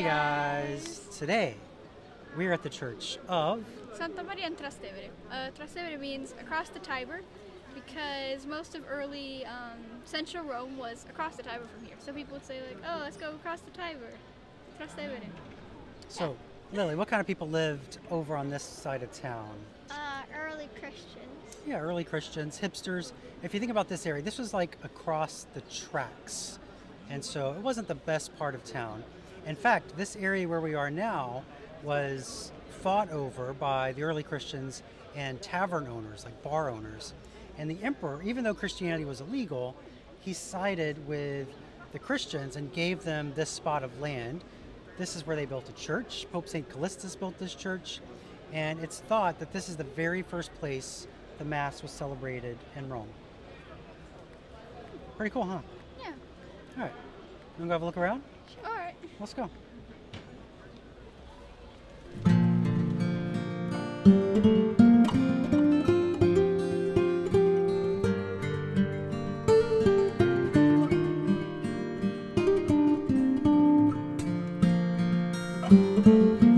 Hey guys, today we're at the church of Santa Maria in Trastevere. Uh, Trastevere means across the Tiber because most of early um, central Rome was across the Tiber from here. So people would say like, oh, let's go across the Tiber. Trastevere. So, Lily, what kind of people lived over on this side of town? Uh, early Christians. Yeah, early Christians, hipsters. If you think about this area, this was like across the tracks. And so it wasn't the best part of town. In fact, this area where we are now was fought over by the early Christians and tavern owners, like bar owners. And the emperor, even though Christianity was illegal, he sided with the Christians and gave them this spot of land. This is where they built a church. Pope St. Callistus built this church. And it's thought that this is the very first place the Mass was celebrated in Rome. Pretty cool, huh? Yeah. All right. You want to go have a look around? All right. Let's go. Can I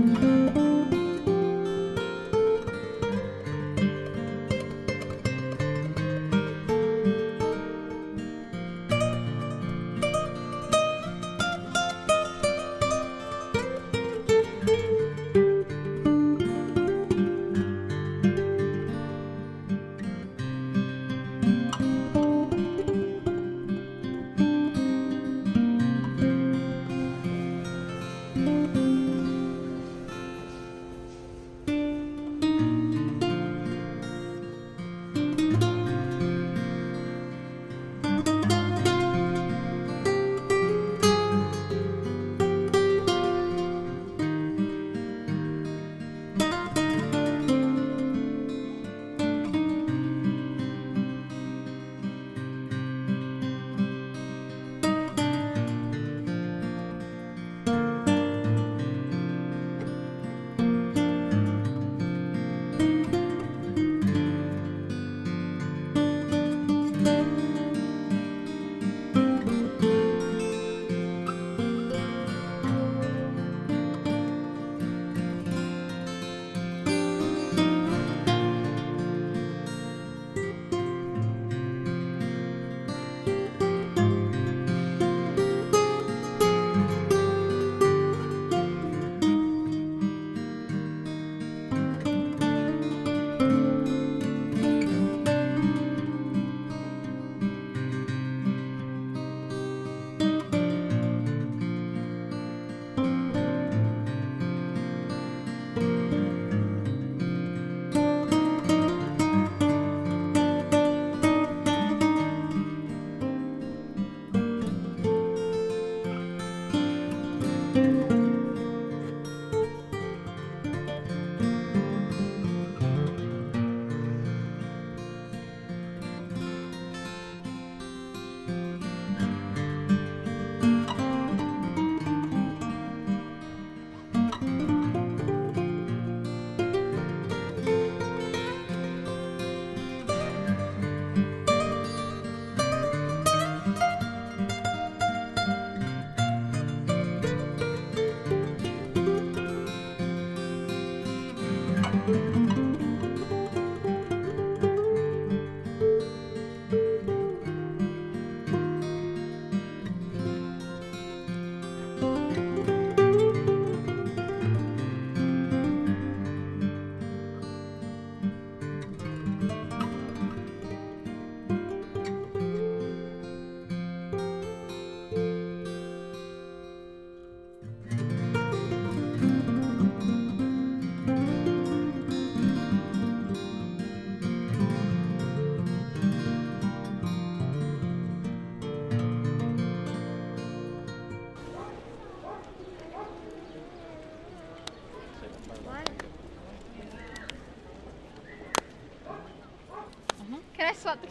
swap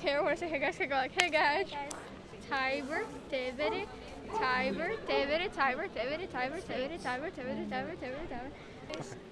when I say hey guys? Can I go like, hey guys? Tiber, Tevere, Tiber, Tevere, Tiber, Tevere, Tiber, Tevere, Tiber, Tevere, Tiber, Tiber, Tiber, Tiber.